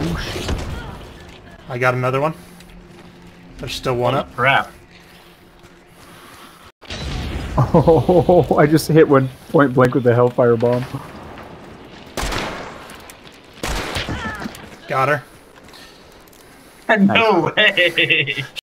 Oh shit. I got another one. There's still one Holy up. crap. Oh, I just hit one point blank with the Hellfire bomb. Got her. No way!